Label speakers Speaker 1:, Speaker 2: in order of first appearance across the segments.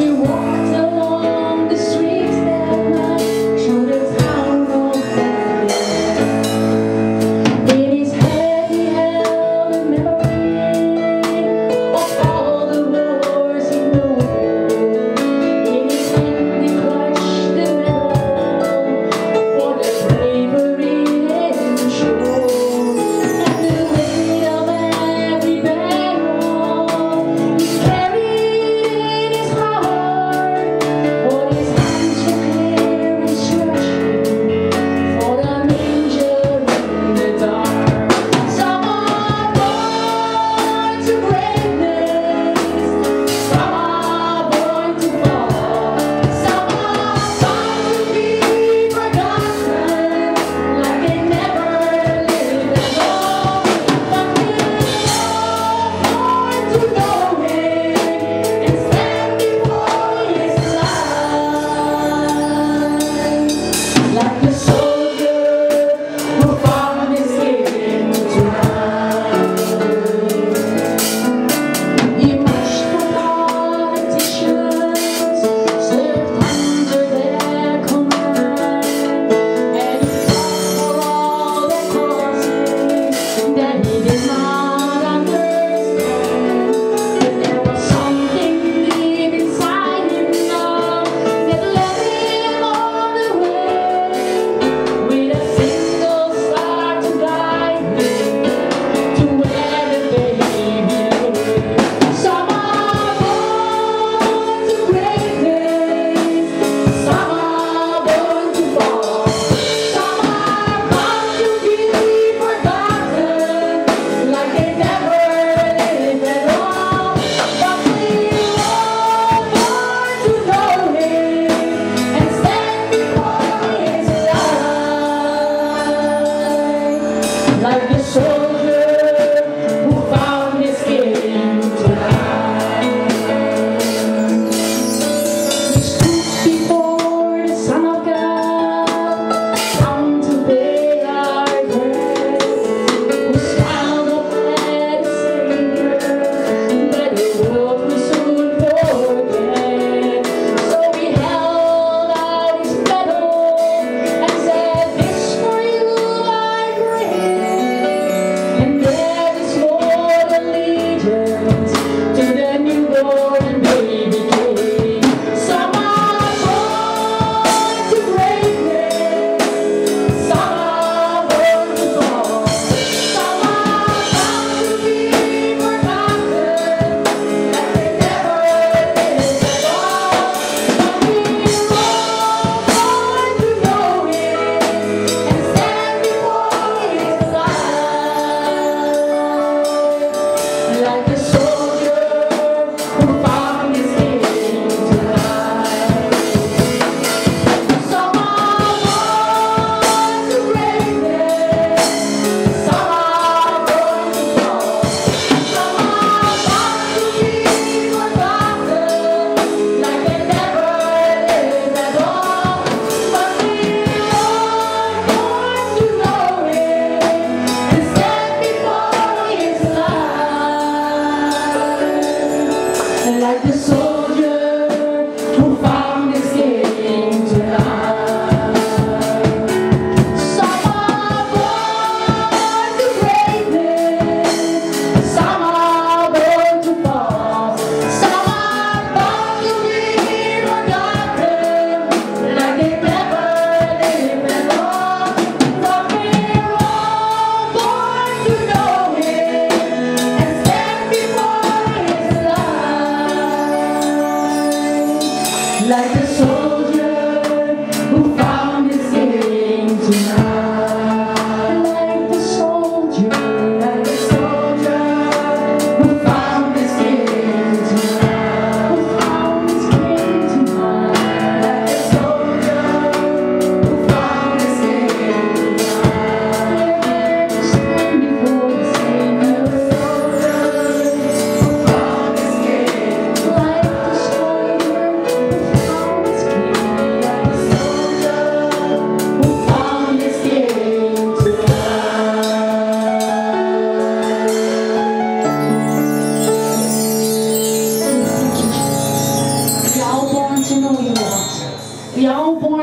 Speaker 1: you want. So pessoa.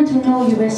Speaker 1: To know you, Lord.